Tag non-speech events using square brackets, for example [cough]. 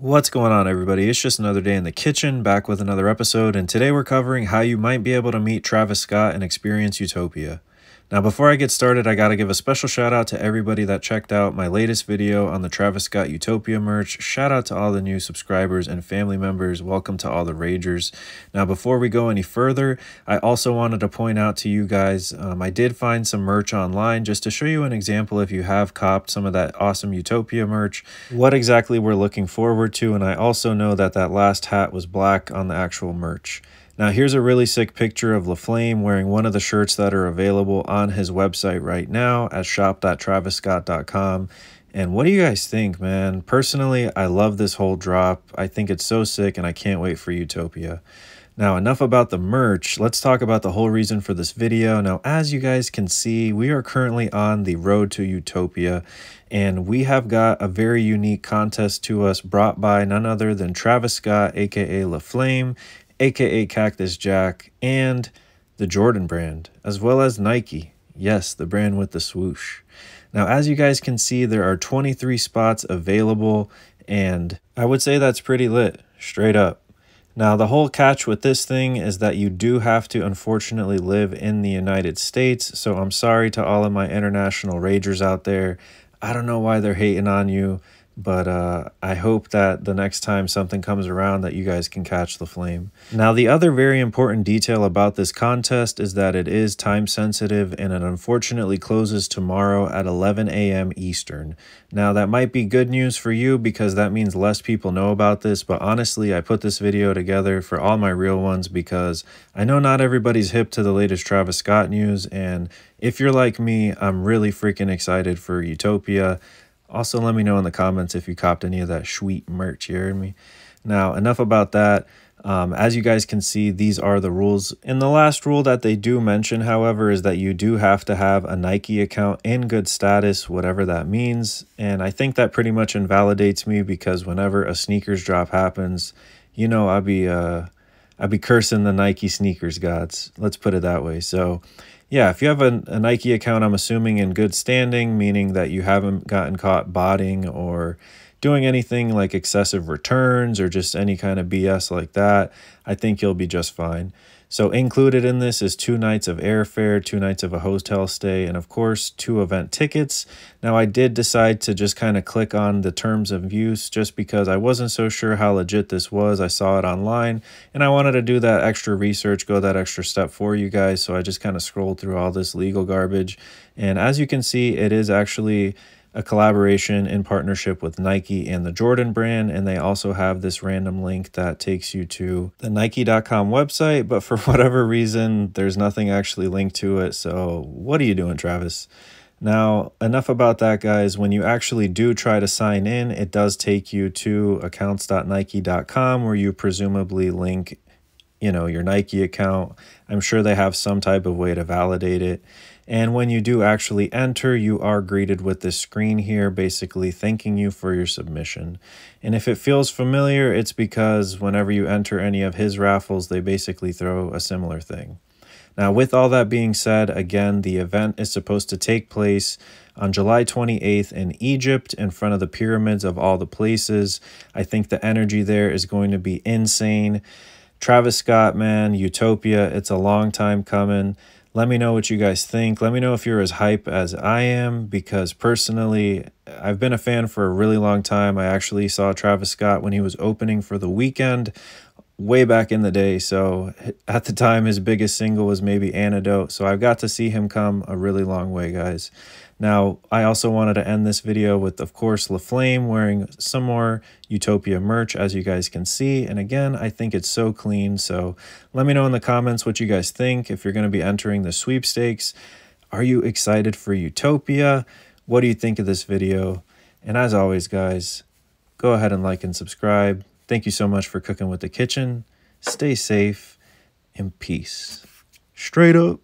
What's going on, everybody? It's just another day in the kitchen, back with another episode, and today we're covering how you might be able to meet Travis Scott and experience Utopia. Now, before I get started, I gotta give a special shout out to everybody that checked out my latest video on the Travis Scott Utopia merch. Shout out to all the new subscribers and family members. Welcome to all the Ragers. Now, before we go any further, I also wanted to point out to you guys, um, I did find some merch online just to show you an example if you have copped some of that awesome Utopia merch, what exactly we're looking forward to. And I also know that that last hat was black on the actual merch. Now here's a really sick picture of LaFlame wearing one of the shirts that are available on his website right now at shop.travisscott.com. And what do you guys think, man? Personally, I love this whole drop. I think it's so sick and I can't wait for Utopia. Now, enough about the merch. Let's talk about the whole reason for this video. Now, as you guys can see, we are currently on the road to Utopia, and we have got a very unique contest to us brought by none other than Travis Scott, aka LaFlame, aka Cactus Jack, and the Jordan brand, as well as Nike. Yes, the brand with the swoosh. Now, as you guys can see, there are 23 spots available, and I would say that's pretty lit, straight up. Now, the whole catch with this thing is that you do have to unfortunately live in the United States, so I'm sorry to all of my international ragers out there. I don't know why they're hating on you but uh, I hope that the next time something comes around that you guys can catch the flame. Now, the other very important detail about this contest is that it is time sensitive and it unfortunately closes tomorrow at 11 a.m. Eastern. Now, that might be good news for you because that means less people know about this, but honestly, I put this video together for all my real ones because I know not everybody's hip to the latest Travis Scott news, and if you're like me, I'm really freaking excited for Utopia. Also, let me know in the comments if you copped any of that sweet merch. Heard me? Now, enough about that. Um, as you guys can see, these are the rules. And the last rule that they do mention, however, is that you do have to have a Nike account in good status, whatever that means. And I think that pretty much invalidates me because whenever a sneakers drop happens, you know, I'll be uh, I'd be cursing the Nike sneakers gods. Let's put it that way. So yeah, if you have a, a, Nike account, I'm assuming in good standing, meaning that you haven't gotten caught botting or doing anything like excessive returns or just any kind of BS like that, I think you'll be just fine. So included in this is two nights of airfare, two nights of a hotel stay, and of course, two event tickets. Now, I did decide to just kind of click on the terms of use just because I wasn't so sure how legit this was. I saw it online and I wanted to do that extra research, go that extra step for you guys. So I just kind of scrolled through all this legal garbage. And as you can see, it is actually a collaboration in partnership with Nike and the Jordan brand. And they also have this random link that takes you to the Nike.com website. But for [laughs] whatever reason, there's nothing actually linked to it. So, what are you doing, Travis? Now, enough about that, guys. When you actually do try to sign in, it does take you to accounts.nike.com where you presumably link, you know, your Nike account. I'm sure they have some type of way to validate it. And when you do actually enter, you are greeted with this screen here, basically thanking you for your submission. And if it feels familiar, it's because whenever you enter any of his raffles, they basically throw a similar thing. Now, with all that being said, again, the event is supposed to take place on July 28th in Egypt in front of the pyramids of all the places. I think the energy there is going to be insane. Travis Scott, man, Utopia, it's a long time coming. Let me know what you guys think. Let me know if you're as hype as I am because personally, I've been a fan for a really long time. I actually saw Travis Scott when he was opening for The Weeknd way back in the day. So at the time, his biggest single was maybe Antidote. So I've got to see him come a really long way, guys. Now, I also wanted to end this video with, of course, LaFlame wearing some more Utopia merch, as you guys can see. And again, I think it's so clean. So let me know in the comments what you guys think. If you're going to be entering the sweepstakes, are you excited for Utopia? What do you think of this video? And as always, guys, go ahead and like and subscribe. Thank you so much for cooking with the kitchen. Stay safe and peace. Straight up.